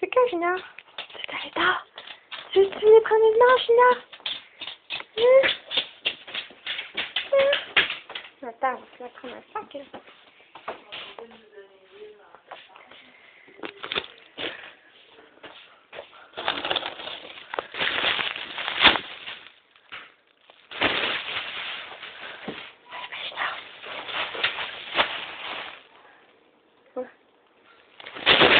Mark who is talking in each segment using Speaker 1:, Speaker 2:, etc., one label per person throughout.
Speaker 1: C'est quand, Gina C'est tard. Tu veux les prendre maintenant, Gina Hein? Hein? Attends, on se la prendre un sac, là.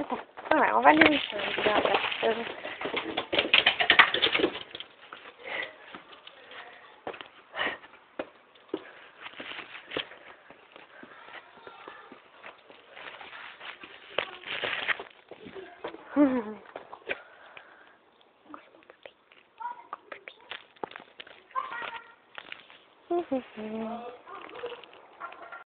Speaker 1: Ouais, on va regarde, euh, Mhm.